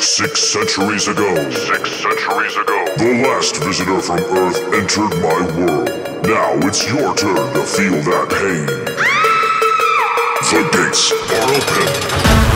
Six centuries ago. Six centuries ago. The last visitor from Earth entered my world. Now it's your turn to feel that pain. The gates are open.